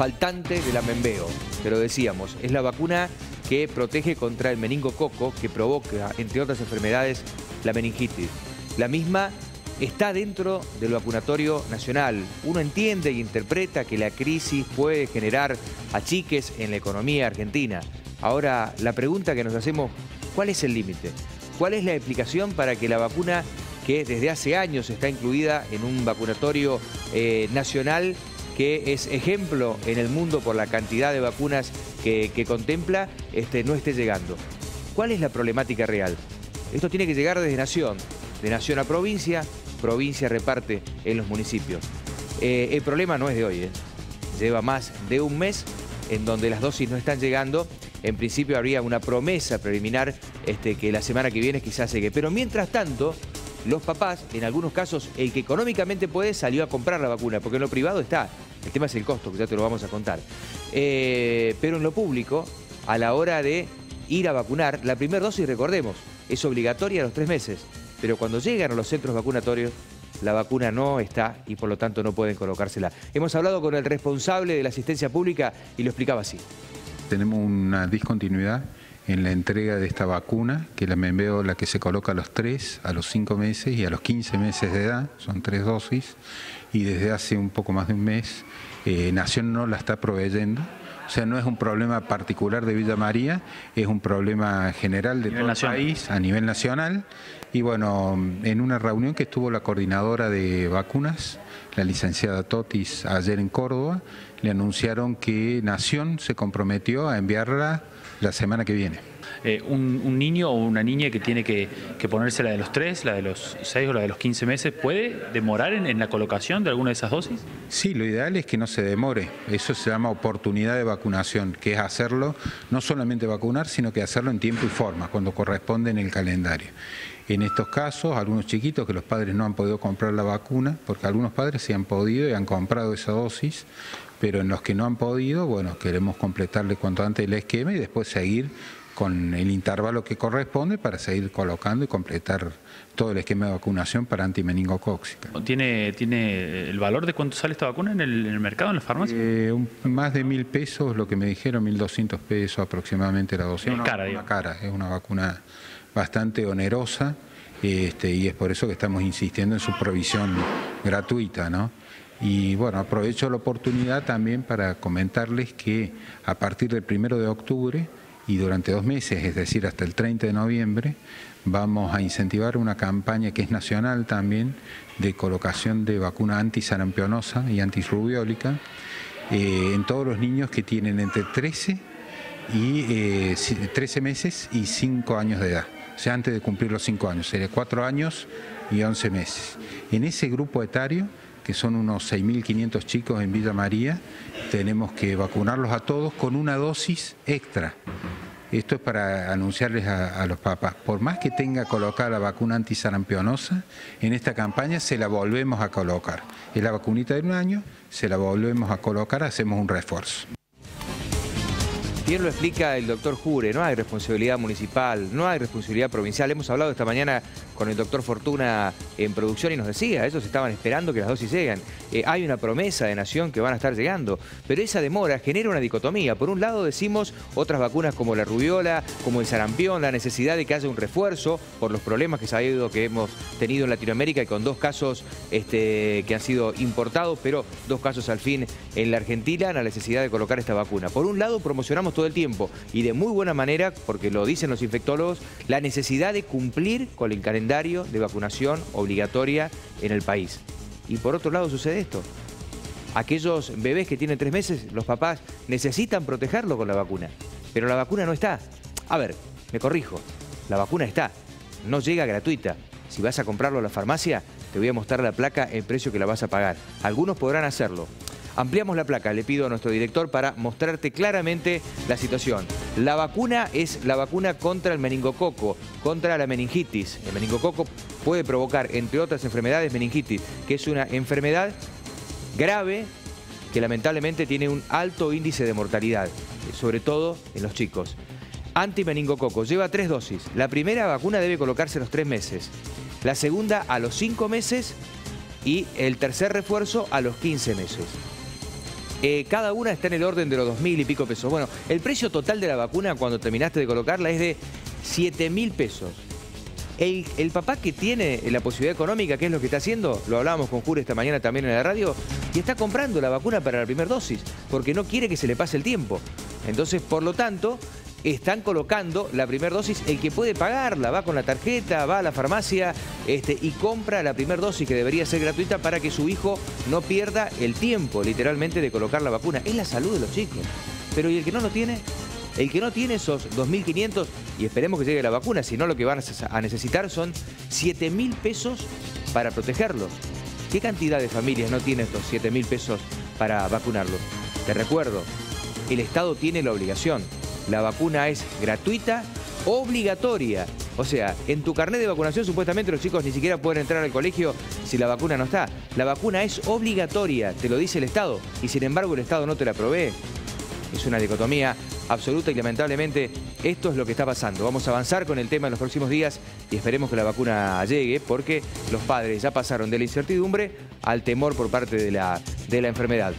faltante de la Membeo. Pero decíamos, es la vacuna que protege contra el meningococo que provoca, entre otras enfermedades, la meningitis. La misma está dentro del vacunatorio nacional. Uno entiende e interpreta que la crisis puede generar achiques en la economía argentina. Ahora, la pregunta que nos hacemos, ¿cuál es el límite? ¿Cuál es la explicación para que la vacuna que desde hace años está incluida en un vacunatorio eh, nacional que es ejemplo en el mundo por la cantidad de vacunas que, contempla, este, no esté llegando. ¿Cuál es la problemática real? Esto tiene que llegar desde nación, de nación a provincia, provincia reparte en los municipios. Eh, el problema no es de hoy, ¿eh? lleva más de un mes en donde las dosis no están llegando. En principio habría una promesa preliminar este, que la semana que viene quizás llegue. Pero mientras tanto, los papás, en algunos casos, el que económicamente puede salió a comprar la vacuna, porque en lo privado está. El tema es el costo, que ya te lo vamos a contar. Eh, pero en lo público, a la hora de ir a vacunar, la primera dosis, recordemos, es obligatoria a los tres meses. Pero cuando llegan a los centros vacunatorios, la vacuna no está y por lo tanto no pueden colocársela. Hemos hablado con el responsable de la asistencia pública y lo explicaba así. Tenemos una discontinuidad en la entrega de esta vacuna, que la veo la que se coloca a los 3, a los 5 meses y a los 15 meses de edad, son tres dosis, y desde hace un poco más de un mes eh, Nación no la está proveyendo. O sea, no es un problema particular de Villa María, es un problema general de todo el país, a nivel nacional. Y bueno, en una reunión que estuvo la coordinadora de vacunas, la licenciada Totis, ayer en Córdoba, le anunciaron que Nación se comprometió a enviarla la semana que viene. Eh, un, niño o una niña que tiene que, ponerse la de los 3, la de los 6 o la de los 15 meses, ¿puede demorar en, la colocación de alguna de esas dosis? Sí, lo ideal es que no se demore. Eso se llama oportunidad de vacunación, que es hacerlo, no solamente vacunar, sino que hacerlo en tiempo y forma, cuando corresponde en el calendario. En estos casos, algunos chiquitos que los padres no han podido comprar la vacuna, porque algunos padres sí han podido y han comprado esa dosis, pero en los que no han podido, bueno, queremos completarle cuanto antes el esquema y después seguir con el intervalo que corresponde para seguir colocando y completar todo el esquema de vacunación para antimeningocóxica. ¿Tiene, ¿Tiene el valor de cuánto sale esta vacuna en el, mercado, en la farmacia? Eh, más de mil pesos, lo que me dijeron, mil doscientos pesos aproximadamente la dosis. Es cara, una cara, es una vacuna bastante onerosa este, y es por eso que estamos insistiendo en su provisión gratuita, ¿no? Y bueno, aprovecho la oportunidad también para comentarles que a partir del primero de octubre y durante dos meses, es decir, hasta el 30 de noviembre, vamos a incentivar una campaña que es nacional también de colocación de vacuna antisarampionosa y antirrubiólica eh, en todos los niños que tienen entre 13 y 13 eh, meses y 5 años de edad. O sea, antes de cumplir los 5 años, sería 4 años y 11 meses. En ese grupo etario que son unos 6.500 chicos en Villa María, tenemos que vacunarlos a todos con una dosis extra. Esto es para anunciarles a, los papás. Por más que tenga colocada la vacuna antisarampionosa, en esta campaña se la volvemos a colocar. Es la vacunita de un año, se la volvemos a colocar, hacemos un refuerzo. Bien lo explica el doctor Jure, no hay responsabilidad municipal, no hay responsabilidad provincial. Hemos hablado esta mañana con el doctor Fortuna en producción y nos decía, ellos estaban esperando que las dosis lleguen. Eh, hay una promesa de nación que van a estar llegando, pero esa demora genera una dicotomía. Por un lado decimos otras vacunas como la rubiola, como el sarampión, la necesidad de que haya un refuerzo por los problemas que sabido que hemos tenido en Latinoamérica y con dos casos este, que han sido importados, pero dos casos al fin en la Argentina, la necesidad de colocar esta vacuna. Por un lado promocionamos todo el tiempo y de muy buena manera, porque lo dicen los infectólogos, la necesidad de cumplir con el calendario de vacunación obligatoria en el país. Y por otro lado sucede esto. Aquellos bebés que tienen tres meses, los papás necesitan protegerlo con la vacuna. Pero la vacuna no está. A ver, me corrijo. La vacuna está. No llega gratuita. Si vas a comprarlo a la farmacia, te voy a mostrar la placa el precio que la vas a pagar. Algunos podrán hacerlo. Ampliamos la placa, le pido a nuestro director para mostrarte claramente la situación. La vacuna es la vacuna contra el meningococo, contra la meningitis. El meningococo puede provocar, entre otras enfermedades, meningitis, que es una enfermedad grave que lamentablemente tiene un alto índice de mortalidad, sobre todo en los chicos. Antimeningococo, lleva tres dosis. La primera vacuna debe colocarse a los tres meses. La segunda a los cinco meses y el tercer refuerzo a los 15 meses. Eh, cada una está en el orden de los dos mil y pico pesos. Bueno, el precio total de la vacuna cuando terminaste de colocarla es de 7 mil pesos. El, el, papá que tiene la posibilidad económica, ¿qué es lo que está haciendo? Lo hablábamos con Jure esta mañana también en la radio, y está comprando la vacuna para la primera dosis, porque no quiere que se le pase el tiempo. Entonces, por lo tanto, están colocando la primera dosis, el que puede pagarla, va con la tarjeta, va a la farmacia este, y compra la primera dosis que debería ser gratuita para que su hijo no pierda el tiempo, literalmente, de colocar la vacuna. Es la salud de los chicos. Pero ¿y el que no lo tiene? El que no tiene esos 2.500, y esperemos que llegue la vacuna, si no lo que van a necesitar son 7.000 pesos para protegerlos. ¿Qué cantidad de familias no tiene estos 7.000 pesos para vacunarlos? Te recuerdo, el Estado tiene la obligación. La vacuna es gratuita, obligatoria. O sea, en tu carnet de vacunación supuestamente los chicos ni siquiera pueden entrar al colegio si la vacuna no está. La vacuna es obligatoria, te lo dice el Estado, y sin embargo el Estado no te la provee. Es una dicotomía absoluta y lamentablemente esto es lo que está pasando. Vamos a avanzar con el tema en los próximos días y esperemos que la vacuna llegue porque los padres ya pasaron de la incertidumbre al temor por parte de la, de la enfermedad.